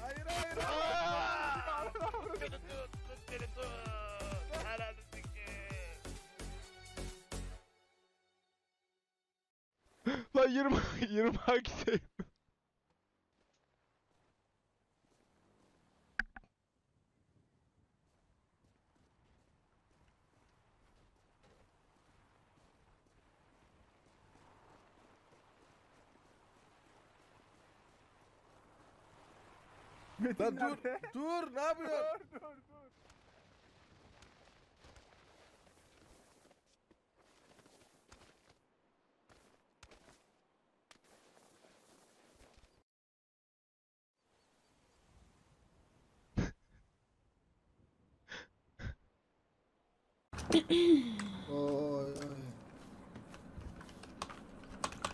Hayır hayır. Aa! Beni tut, tut beni tut. Sikeyim. Lan 20 20 hangisi? Lan dur, dur, ne yapıyorsun? dur dur dur. Oy, oy.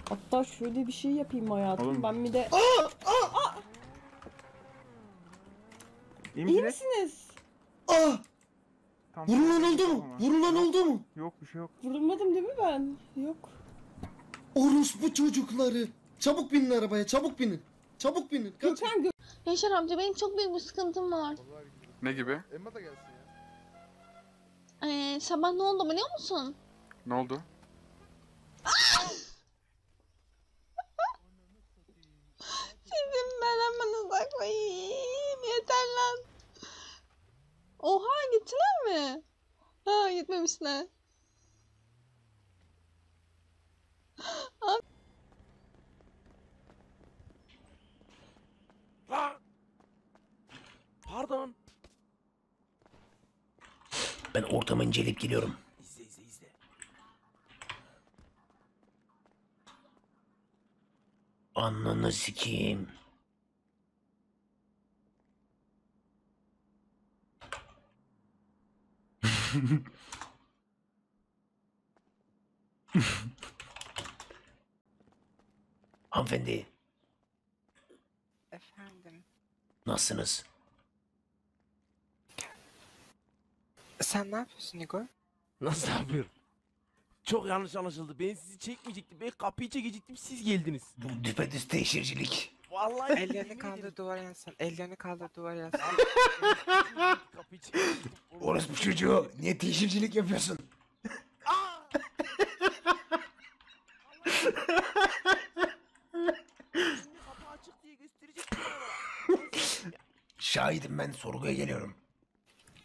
Hatta şöyle bir şey yapayım hayatım. Oğlum. Ben bir de... İyi İyi misiniz? misiniz? Ah! Tamam. Vurulan oldu mu? Vurulan oldu mu? Yok bir şey yok. Vurulmadım değil mi ben? Yok. Orospu çocukları. Çabuk binin arabaya, çabuk binin. Çabuk binin. Kaç. Gökhan gö Yaşar amca benim çok büyük bir sıkıntım var. Ne gibi? Emma da gelsin ya. Ee, sabah ne oldu biliyor musun? Ne oldu? Sizin ben hemen uzaklayayım. Yeter lan. Oha gittiler mi? Lan! Pardon. Ben ortamı inceleyip geliyorum. İzle izle izle. Ananı sikeyim. Hanımefendi, Efendim. nasılsınız? Sen ne yapıyorsun Igor? Nasıl yapıyorum? Çok yanlış anlaşıldı. Ben sizi çekmeyecektim. Ben kapıyı çekecektim. Siz geldiniz. Bu düpedüz teşhircilik. Vallahi Ellerini yemin kaldır ederim. duvara yansın. Ellerini kaldır duvara yansın. Kapıyı çekecektim. Orospu çocuğu, niye teşhircilik yapıyorsun? Aa! Şimdi kapı açık diye gösterecektim bana. Ben, sorguya geliyorum.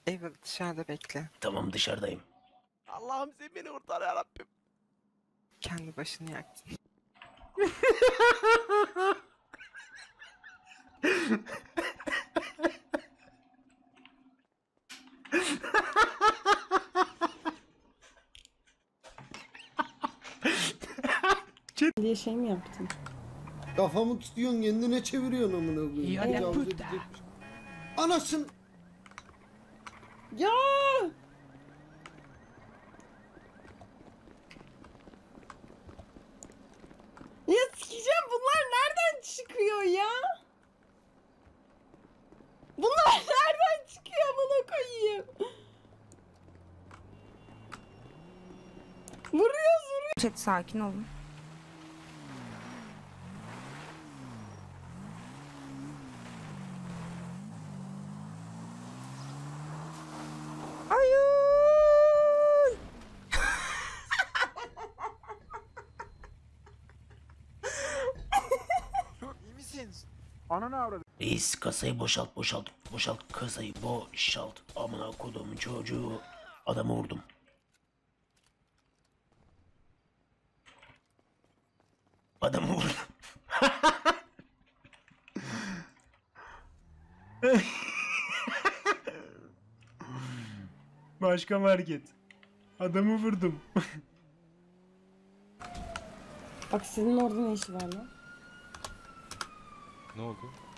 Eyvallah dışarıda bekle. Tamam dışarıdayım. Allah'ım sen beni kurtar yarabbim. Kendi başını yaktın. diye şey mi yaptın? Kafamı tutuyorsun, kendine çeviriyorsun amına koyayım. Ya ne edecekmiş. Anasın. Ya! Ya sikeceğim bunlar nereden çıkıyor ya? Bunlar nereden çıkıyor bana koyayım? Vuruyoruz vuruyoruz. Chat sakin olun. Hayır. İyi misiniz? Ananı avradı. Reis kasayı boşalt boşalt boşalt kasayı boşalt amına kodumun çocuğu adamı vurdum. Adamı vurdum. Başka market. Adamı vurdum. Bak senin orada ne işi var lan? Ne oldu?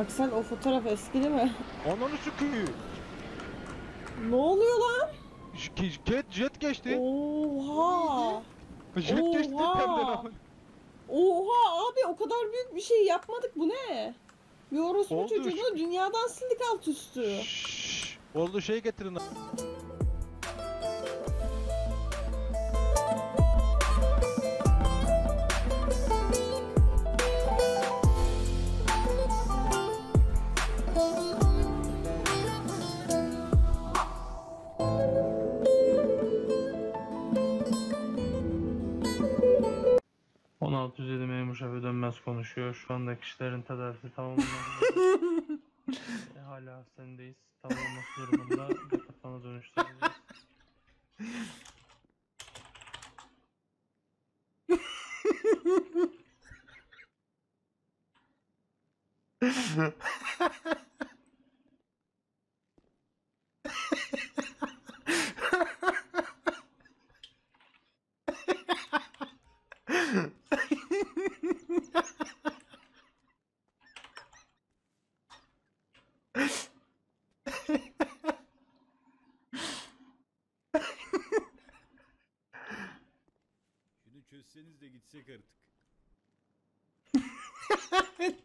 Aksel o fotoğraf eski değil mi? Ananı sıkıyor. ne oluyor lan? Jet, jet geçti. Oha! Jet geçti Oha! tepemden. Oha abi o kadar büyük bir şey yapmadık bu ne? Bir orospu Oldu çocuğunu dünyadan sildik alt üstü. Şşş. Oldu şey getirin. 607 memur şefi dönmez konuşuyor. Şu anda kişilerin tedavisi tamamlandı. E, Hala hastanedeyiz. Tamamlaması durumunda departmana dönüştüreceğiz. çözseniz de gitsek artık.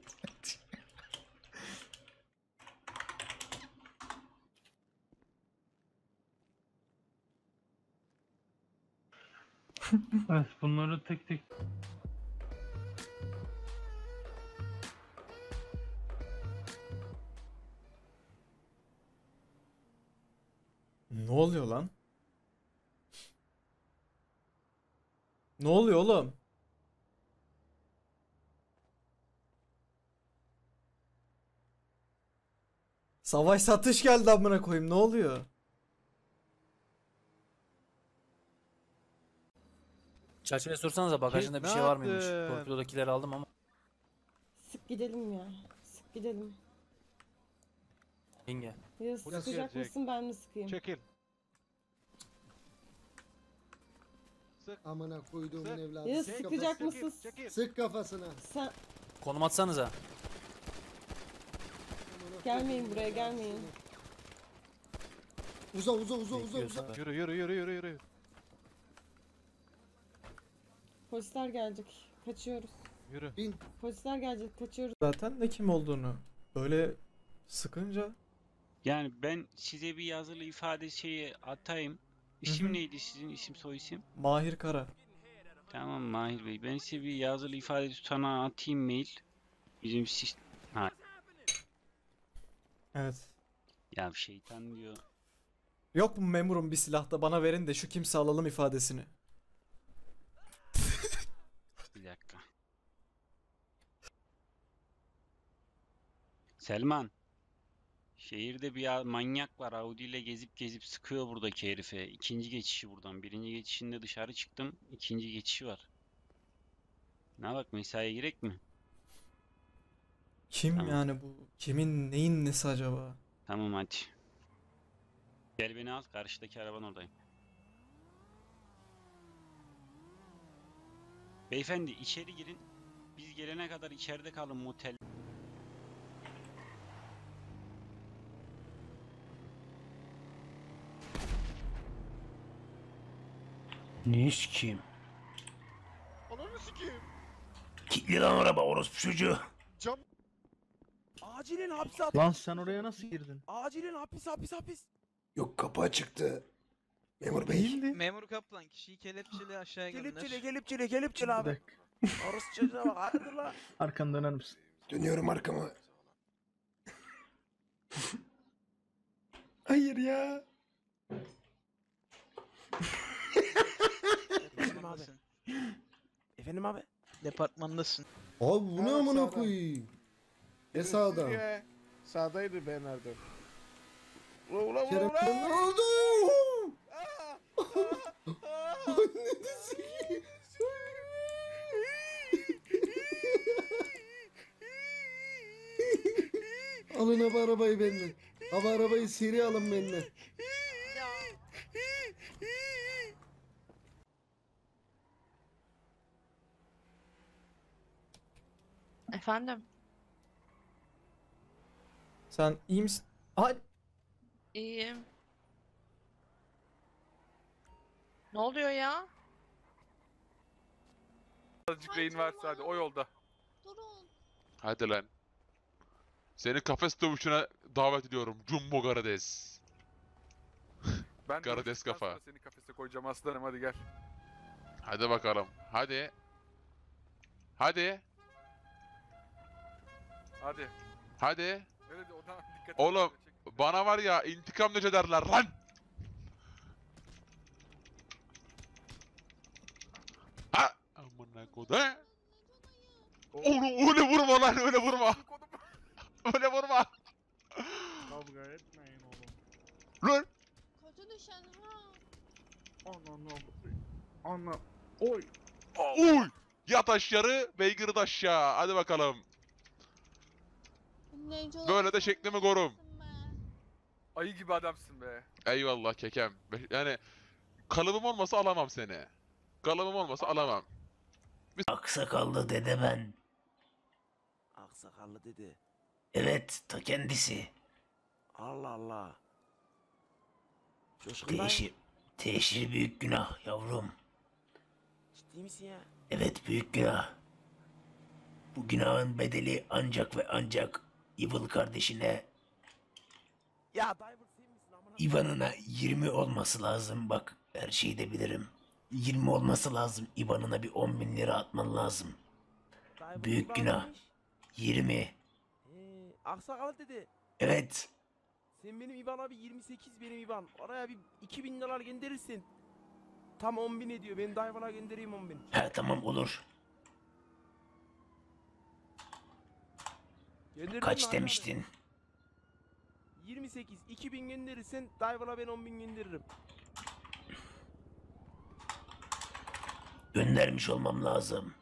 Evet bunları tek tek Ne oluyor lan? Ne oluyor oğlum? Savaş satış geldi amına koyayım. Ne oluyor? Çerçeve sorsanıza bagajında bir şey var mıymış? yaptın? Torpidodakileri aldım ama. Sık gidelim ya. Sık gidelim. Yenge. Ya sıkacak gelecek. mısın ben mi sıkayım? Çekil. Sık. Amına koyduğumun Sık. evladı. Ya sık sıkacak kafasına. mısın? Çekil. Sık kafasına. Sen Konum atsanıza. Gelmeyin buraya, gelmeyin. Uza uza uza uza uza. Bekliyorsa. Yürü yürü yürü yürü yürü. polisler gelecek. Kaçıyoruz. Yürü. Bin. Polisler gelecek. Kaçıyoruz. Zaten ne kim olduğunu. Böyle sıkınca Yani ben size bir yazılı ifade şeyi atayım. İsim neydi sizin isim soy isim? Mahir Kara. Tamam Mahir Bey. Ben size bir yazılı ifade tutanağı atayım mail. Bizim sistem... Ha Evet. ya şeytan diyor. Yok mu memurum bir silah da bana verin de şu kimse alalım ifadesini. Bir dakika. Selman. Şehirde bir ya- manyak var. Audi ile gezip gezip sıkıyor buradaki herife. İkinci geçişi buradan. Birinci geçişinde dışarı çıktım. İkinci geçişi var. Ne bak mesaiye girek mi? Kim Tamam. yani bu? Kimin neyin nesi acaba? Tamam hadi. Gel beni al. Karşıdaki araban oradayım. Beyefendi içeri girin. Biz gelene kadar içeride kalın motel. Ne kim? Ananı sikeyim. Kilitli lan araba orospu çocuğu. Acilen hapse at. Lan sen oraya nasıl girdin? Acilen hapis hapis hapis. Yok kapı açıktı. Memur bey. Memur kaplan kişiyi kelepçeli aşağıya Kelepçele kelepçele kelepçele abi. Orospu çocuğuna bak hayırdır la. Arkanı döner misin? Dönüyorum arkama. Hayır ya. Efendim abi. Efendim abi. Departmandasın. Abi bu ne Evet, amına sağdan. koyayım? Ne sağdan? Sağdaydı Bernardo. Ula ula Kerem ne oldu? Anneni sikeyim. alın abi arabayı benden. Abi arabayı seri alın benden. Efendim? Sen iyi misin? Ay İyiyim. Ne oluyor ya? Azıcık rehin varsa hadi o yolda. Durun. Hadi lan. Seni kafes dövüşüne davet ediyorum. Jumbo Garades. Ben de kafa. sonra Seni kafese koyacağım aslanım hadi gel. Hadi bakalım. Hadi. Hadi. Hadi. Hadi. Öyle de ona dikkat et. Oğlum. Bana var ya intikam nece derler lan. Ha! Amına koda. Onu öyle vurma lan öyle vurma. Öyle vurma. Kavga etmeyin oğlum. Lan. Kötü düşen ha. Ananı. Ana. Oy. Uy. Yat aşağı beygiri de aşağı. Hadi bakalım. Neyce Böyle de şeklimi korum. Ayı gibi adamsın be. Eyvallah kekem. Yani kalıbım olmasa alamam seni. Kalıbım olmasa alamam. Aksakallı dede ben. Aksakallı dedi. Evet ta kendisi. Allah Allah. Coşkun. Teşhir, teşhir büyük günah yavrum. Ciddi misin ya? Evet büyük günah. Bu günahın bedeli ancak ve ancak Evil kardeşine Ya Diver sen misin amına? İvan'ına 20 olması lazım. Bak her şeyi de bilirim. 20 olması lazım. İvan'ına bir 10 bin lira atman lazım. Diver büyük İvan günah. neymiş? 20. Ee, dedi. Evet. Sen benim IBAN abi 28 benim IBAN. Oraya bir 2000 dolar gönderirsin. Tam 10 bin ediyor. Ben Diver'a göndereyim 10 bin. Ha tamam olur. Gönderdin mi Kaç demiştin? 28. 2000 gönderirsen Diver'a ben 10 bin gönderirim. Göndermiş olmam lazım.